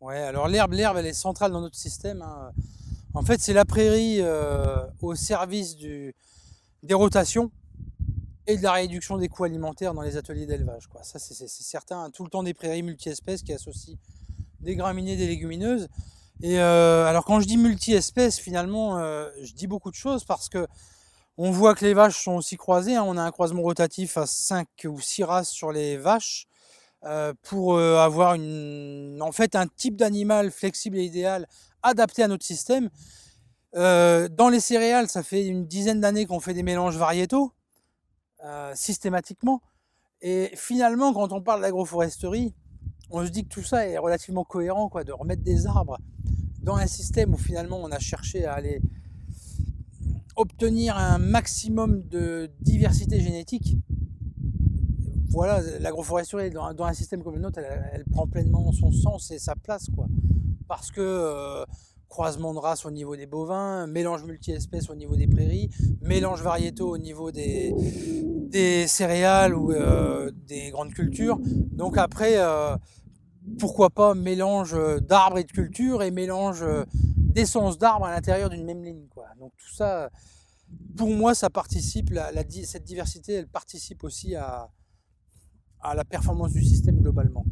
Ouais, alors l'herbe, l'herbe, elle est centrale dans notre système. hein. En fait, c'est la prairie euh, au service des rotations et de la réduction des coûts alimentaires dans les ateliers d'élevage. Ça, c'est certain. hein. Tout le temps des prairies multi-espèces qui associent des graminées, des légumineuses. Et euh, alors, quand je dis multi-espèces, finalement, euh, je dis beaucoup de choses parce que on voit que les vaches sont aussi croisées. hein. On a un croisement rotatif à 5 ou 6 races sur les vaches pour avoir une, en fait un type d'animal flexible et idéal adapté à notre système. Euh, dans les céréales, ça fait une dizaine d'années qu'on fait des mélanges variétaux euh, systématiquement. Et finalement, quand on parle d'agroforesterie, on se dit que tout ça est relativement cohérent, quoi, de remettre des arbres dans un système où finalement on a cherché à aller obtenir un maximum de diversité génétique. Voilà, l'agroforesterie dans, un système comme le nôtre, elle, prend pleinement son sens et sa place, quoi. Parce que euh, croisement de races au niveau des bovins, mélange multi-espèces au niveau des prairies, mélange variétaux au niveau des, des céréales ou euh, des grandes cultures. Donc après, euh, pourquoi pas mélange d'arbres et de cultures et mélange d'essence d'arbres à l'intérieur d'une même ligne. Quoi. Donc tout ça, pour moi, ça participe, cette diversité, elle participe aussi à, à la performance du système globalement.